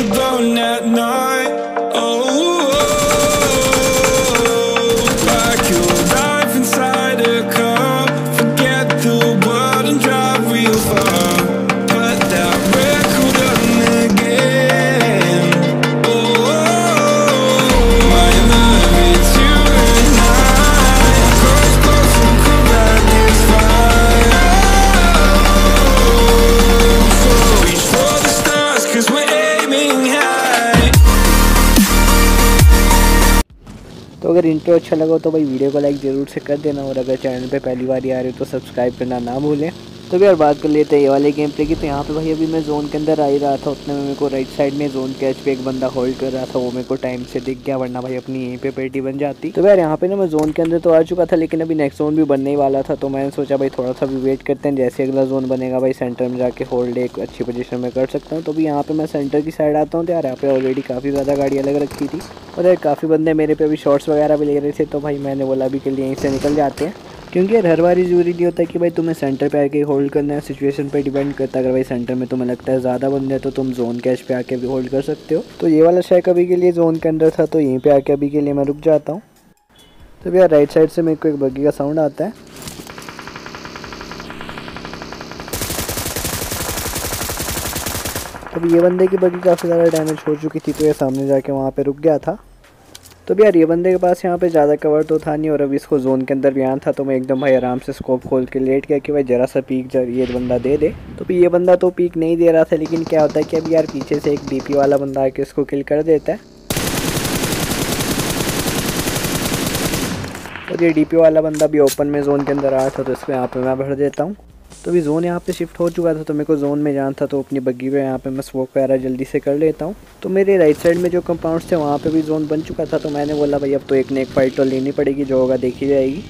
about that no अगर intro अच्छा लगा तो भाई वीडियो को लाइक ज़रूर से कर देना और अगर चैनल पे पहली बार ही आ रहे हो तो सब्सक्राइब करना ना भूलें। तो भी यार बात कर लेते हैं ये वाले गेम प्ले की। तो यहाँ पे भाई अभी मैं जोन के अंदर आ ही रहा था, उतने में मेरे को राइट साइड में जोन कैच पे एक बंदा होल्ड कर रहा था, वो मेरे को टाइम से दिख गया, वरना भाई अपनी यहीं पे पेटी बन जाती। तो यार यहाँ पे ना मैं जोन के अंदर तो आ चुका था, लेकिन अभी नेक्स्ट जोन भी बनने ही वाला था तो मैंने सोचा भाई थोड़ा सा भी वेट करते हैं, जैसे अगला जोन बनेगा भाई सेंटर में जाके होल्ड एक अच्छी पोजीशन में कर सकता हूँ। तो भी यहाँ पे मैं सेंटर की साइड आता हूँ तो यार यहाँ पे ऑलरेडी काफ़ी ज़्यादा गाड़ियाँ लग रखी थी। और यार काफ़ी बंदे मेरे पे अभी शॉर्ट्स वगैरह भी ले रहे थे तो भाई मैंने बोला अभी के लिए यहीं से निकल जाते हैं। क्योंकि यार हर बार ज़रूरी नहीं होता कि भाई तुम्हें सेंटर पे आके होल्ड करना है सिचुएशन पे डिपेंड करता है। अगर भाई सेंटर में तुम्हें लगता है ज़्यादा बंदे हैं तो तुम जोन कैश पे आके भी होल्ड कर सकते हो। तो ये वाला शेक अभी के लिए जोन के अंदर था तो यहीं पर आके अभी के लिए मैं रुक जाता हूँ। तो भैया राइट साइड से मेरे को एक बग्गी का साउंड आता है। अब ये बंदे की बग्गी काफ़ी ज़्यादा डैमेज हो चुकी थी तो ये सामने जाके वहाँ पे रुक गया था। तो भी यार, ये बंदे के पास यहाँ पे ज़्यादा कवर तो था नहीं और अभी इसको जोन के अंदर भी आना था तो मैं एकदम भाई आराम से स्कोप खोल के लेट गया कि भाई ज़रा सा पीक जर ये बंदा दे दे। तो भी ये बंदा तो पीक नहीं दे रहा था, लेकिन क्या होता है कि अभी यार पीछे से एक डीपी वाला बंदा आके इसको किल कर देता है। और ये डीपी वाला बंदा भी ओपन में जोन के अंदर आया था तो इसको यहाँ पे मैं भर देता हूँ। तो अभी जोन यहाँ पे शिफ्ट हो चुका था तो मेरे को जोन में जाना था तो अपनी बग्गी पे यहाँ पे मैं स्मोक वगैरह जल्दी से कर लेता हूँ। तो मेरे राइट साइड में जो कंपाउंड्स थे, वहाँ पे भी जोन बन चुका था तो मैंने बोला, भाई, अब तो एक ने एक फाइट तो लेनी पड़ेगी, जो होगा देखी जाएगी।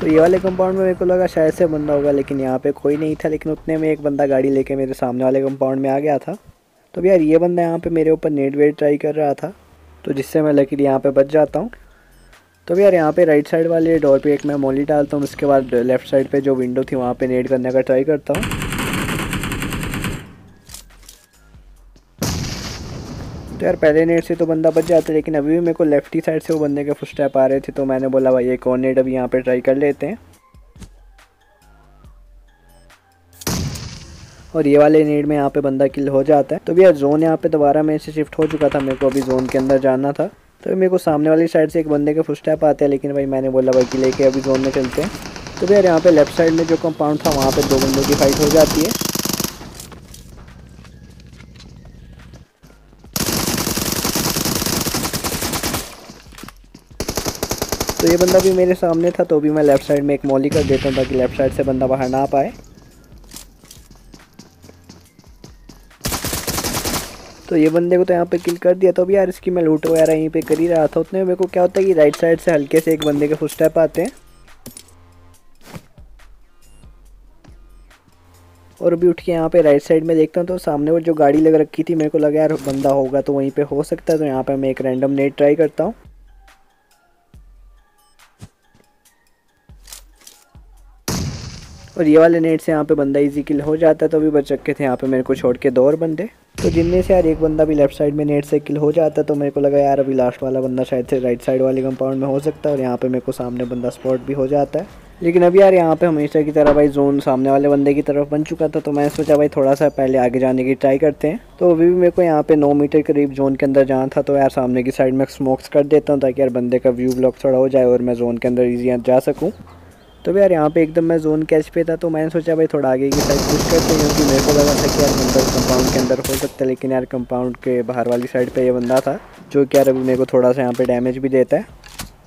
तो ये वाले कंपाउंड में मेरे को लगा, शायद से बंदा होगा, लेकिन यहाँ पे कोई नहीं था, लेकिन उतने में एक बंदा गाड़ी लेके मेरे सामने वाले कंपाउंड में आ गया था। तो यार, ये बंदा यहाँ पे मेरे ऊपर नेट वेट ट्राई कर रहा था तो जिससे मैं लकीली यहाँ पे बच जाता हूँ। तो यार यहाँ पे राइट साइड वाले डोर पे एक मैं मोली डालता हूँ, उसके बाद लेफ़्ट साइड पे जो विंडो थी वहाँ पे नेट करने का ट्राई करता हूँ। तो यार पहले नेट से तो बंदा बच जाता लेकिन अभी भी मेरे को लेफ़्ट ही साइड से वो बंदे के फुट स्टेप आ रहे थे तो मैंने बोला, भाई एक और नेट अभी यहाँ पे ट्राई कर लेते हैं। और ये वाले नेट में यहाँ पे बंदा किल हो जाता है। तो भी यार जोन यहाँ पे दोबारा मेरे से शिफ्ट हो चुका था, मेरे को अभी जोन के अंदर जाना था। तो मेरे को सामने वाली साइड से एक बंदे के फुट स्टेप आते हैं, लेकिन भाई मैंने बोला, भाई, कि लेके अभी जोन में चलते हैं। तो यार, यहाँ पे लेफ़्ट साइड में जो कंपाउंड था, वहाँ पे दो बंदों की फाइट हो जाती है। तो ये बंदा भी मेरे सामने था तो भी मैं लेफ़्ट साइड में एक मॉली कर देता हूँ, ताकि लेफ़्ट साइड से बंदा बाहर ना पाए। तो ये बंदे को तो यहाँ पे किल कर दिया। तो अभी यार इसकी मैं लूट वगैरह यहीं पे कर ही रहा था। उतने मेरे को क्या होता है कि राइट साइड से हल्के से एक बंदे के फुट स्टेप आते हैं। और अभी उठ के यहाँ पे राइट साइड में देखता हूँ तो सामने वो जो गाड़ी लग रखी थी, मेरे को लगा यार बंदा होगा तो वहीं पे हो सकता है। तो यहाँ पे मैं एक रैंडम नेट ट्राई करता हूँ। और ये वाले नेट से यहाँ पे बंदा इजी किल हो जाता है। तो अभी बच रखे थे यहाँ पे मेरे को छोड़ के दो और बंदे। तो जिनमें से यार एक बंदा भी लेफ़्ट साइड में नेट से किल हो जाता तो मेरे को लगा यार अभी लास्ट वाला बंदा शायद से राइट साइड वाले कंपाउंड में हो सकता है और यहाँ पे मेरे को सामने बंदा स्पॉट भी हो जाता है। लेकिन अभी यार यहाँ पे हमेशा की तरह भाई जोन सामने वाले बंदे की तरफ़ बन चुका था तो मैंने सोचा भाई थोड़ा सा पहले आगे जाने की ट्राई करते हैं। तो अभी भी मेरे को यहाँ पे नौ मीटर करीब जोन के अंदर जाना था तो यार सामने की साइड में स्मोक्स कर देता हूँ, ताकि यार बंदे का व्यू ब्लॉक थोड़ा हो जाए और मैं जोन के अंदर ईजी जा सकूँ। तो यार यहाँ पे एकदम मैं जोन कैच पे था तो मैंने सोचा भाई थोड़ा आगे की साइड पुश करते हैं, क्योंकि मेरे को लगा था कि यार बंदा कंपाउंड के अंदर हो सकता है, लेकिन यार कंपाउंड के बाहर वाली साइड पे ये बंदा था, जो कि यार अभी मेरे को थोड़ा सा यहाँ पे डैमेज भी देता है।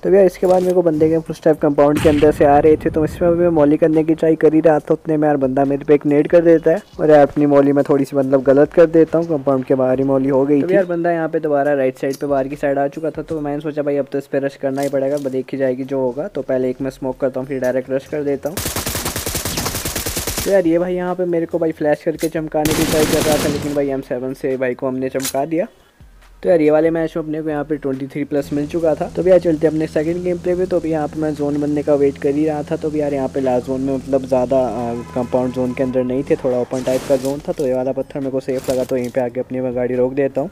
तो भैया इसके बाद मेरे को बंदे के फुल टाइप कंपाउंड के अंदर से आ रहे थे तो इसमें मैं मॉली करने की ट्राई कर ही रहा था उतने में यार बंदा मेरे पे एक नेट कर देता है और यार अपनी मॉली में थोड़ी सी मतलब गलत कर देता हूँ कंपाउंड के बाहर ही मॉली हो गई तो यार बंदा यहाँ पे दोबारा राइट साइड पर बाहर की साइड आ चुका था तो मैंने सोचा भाई अब तो इस पर रश करना ही पड़ेगा देखी जाएगी जो होगा तो पहले एक मैं स्मोक करता हूँ फिर डायरेक्ट रश कर देता हूँ। तो यार ये भाई यहाँ पे मेरे को भाई फ्लैश करके चमकाने की ट्राई कर रहा था लेकिन भाई एम सेवन से भाई को हमने चमका दिया। तो यार, ये वाले मैच में अपने को यहाँ पे 23 प्लस मिल चुका था। तो भी यार, चलते अपने सेकंड गेम पे तो भी यहाँ पे मैं जोन बनने का वेट कर ही रहा था। तो भी यार, यहाँ पे लास्ट जोन में मतलब ज़्यादा कंपाउंड जोन के अंदर नहीं थे। थोड़ा ओपन टाइप का जोन था। तो ये वाला पत्थर मेरे को सेफ़ लगा तो यहीं पर आके अपनी मैं गाड़ी रोक देता हूँ।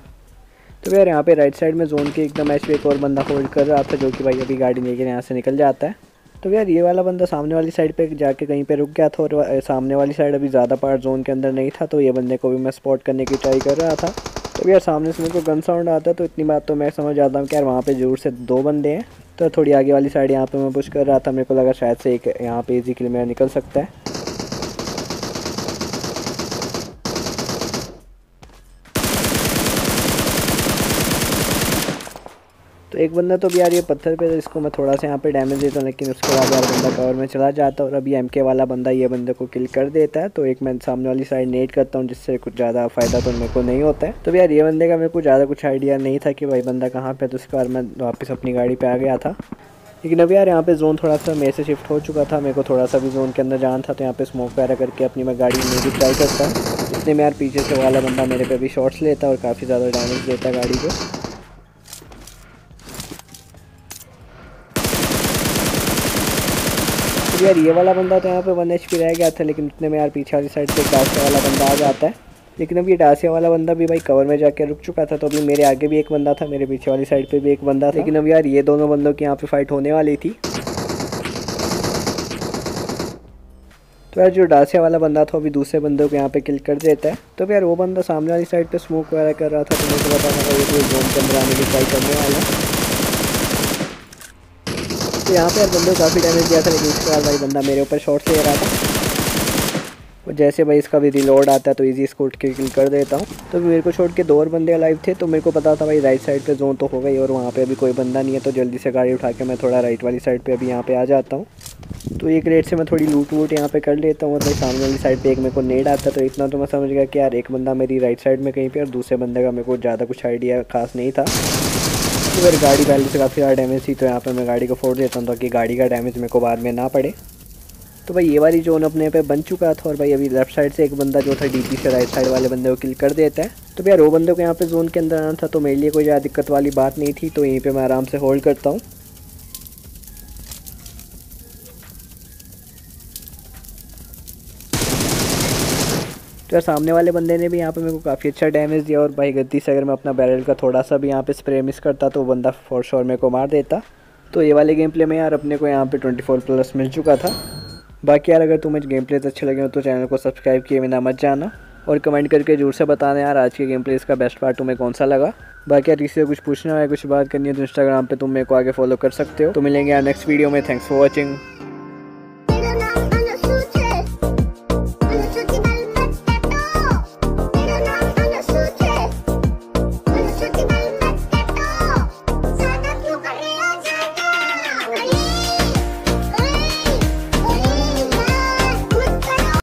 तो यार, यहाँ पे राइट साइड में जोन के एकदम मैच पे एक और बंदा होल्ड कर रहा था, जो कि भाई अभी गाड़ी लेकर यहाँ से निकल जाता है। तो यार, ये वाला बंदा सामने वाली साइड पे जाके कहीं पे रुक गया था और सामने वाली साइड अभी ज़्यादा पार्ट जोन के अंदर नहीं था। तो ये बंदे को भी मैं स्पॉट करने की ट्राई कर रहा था। यार सामने से मेरे को गन साउंड आता है तो इतनी बात तो मैं समझ जाता हूँ कि यार वहाँ पे ज़रूर से दो बंदे हैं। तो थोड़ी आगे वाली साइड यहाँ पे मैं पुश कर रहा था, मेरे को लगा शायद से एक यहाँ पे इजी किल मेरा निकल सकता है। एक बंदा तो भी यार ये पत्थर पे इसको मैं थोड़ा सा यहाँ पे डैमेज देता हूँ, लेकिन उसके बाद यार बंदा कवर में चला जाता है और अभी एम वाला बंदा ये बंदे को किल कर देता है। तो एक मैं सामने वाली साइड नेट करता हूँ, जिससे कुछ ज़्यादा फ़ायदा तो मेरे को नहीं होता है। तो यार ये बंदे का मेरे को ज़्यादा कुछ आइडिया नहीं था कि भाई बंदा कहाँ पर तो उसके बाद मैं वापस अपनी गाड़ी पर आ गया था। लेकिन अभी यार यहाँ पे जोन थोड़ा सा मेरे से शिफ्ट हो चुका था, मेरे को थोड़ा सा भी जोन के अंदर जाना था तो यहाँ पे स्मोक वगैरह करके अपनी मैं गाड़ी में भी ट्राई करता इतने में यार पीछे से वाला बंदा मेरे पे भी शॉट्स लेता और काफ़ी ज़्यादा डैमेज देता गाड़ी को। यार ये वाला बंदा तो यहाँ पे वन एच पी रह गया था, लेकिन उतने में यार पीछे वाली साइड से डासिया वाला बंदा आ जाता है। लेकिन अब ये डासिया वाला बंदा भी भाई कवर में जाके रुक चुका था तो अभी मेरे आगे भी एक बंदा था, मेरे पीछे वाली साइड पे भी एक बंदा था। लेकिन अब यार ये दोनों बंदों की यहाँ पे फाइट होने वाली थी। तो यार जो डासिया वाला बंदा था अभी दूसरे बंदों को यहाँ पे किल कर देता है। तो यार वो बंदा सामने वाली साइड पे स्मोक वगैरह कर रहा था तो मुझे पता था ये जोन के अंदर आने की ट्राई करने वाला तो यहाँ पे बंदे काफ़ी डैमेज दिया था, लेकिन उसके बाद भाई बंदा मेरे ऊपर शॉट से रहा था। और जैसे भाई इसका भी रिलोड आता है तो इजी इसको उठ के किल कर देता हूँ। तो मेरे को छोड़ के दो और बंदे लाइव थे तो मेरे को पता था भाई राइट साइड पे जोन तो हो गई, और वहाँ पे अभी कोई बंदा नहीं है तो जल्दी से गाड़ी उठा के मैं थोड़ा राइट वाली साइड पे अभी यहाँ पे आ जाता हूँ। तो एक रेट से मैं थोड़ी लूट वूट यहाँ पे कर लेता हूँ मतलब सामने वाली साइड पे एक मेरे को नेट आता तो इतना तो मैं समझ गया कि यार एक बंदा मेरी राइट साइड में कहीं पे और दूसरे बंदे का मेरे को ज़्यादा कुछ आइडिया खास नहीं था। तो मेरी गाड़ी पहले से काफ़ी ज़्यादा डैमेज थी तो यहाँ पर मैं गाड़ी को फोड़ देता हूँ ताकि गाड़ी का डैमेज मेरे को बाद में ना पड़े। तो भाई ये वाली जोन अपने पे बन चुका था और भाई अभी लेफ़्ट साइड से एक बंदा जो था डीपी से राइट साइड वाले बंदे को किल कर देता है। तो भैया वो बंदे को यहाँ पे जोन के अंदर आना था तो मेरे लिए कोई ज़्यादा दिक्कत वाली बात नहीं थी तो यहीं पे मैं आराम से होल्ड करता हूँ। तो यार, सामने वाले बंदे ने भी यहाँ पे मेरे को काफ़ी अच्छा डैमेज दिया और भाई गलती से अगर मैं अपना बैरल का थोड़ा सा भी यहाँ पे स्प्रे मिस करता तो वो बंदा फॉर श्योर मेरे को मार देता। तो ये वाले गेम प्ले में यार अपने को यहाँ पे 24 प्लस मिल चुका था। बाकी यार, अगर तुम्हें गेम प्लेस अच्छे लगे हो तो चैनल को सब्सक्राइब किए बिना मत जाना और कमेंट करके ज़ोर से बताना यार, आज के गेम प्लेस का बेस्ट पार्ट तुम्हें कौन सा लगा। बाकी यार, किसी से कुछ पूछना है कुछ बात करनी है तो इंस्टाग्राम पे तुम मेरे को आगे फॉलो कर सकते हो। तो मिलेंगे यार नेक्स्ट वीडियो में। Thanks for watching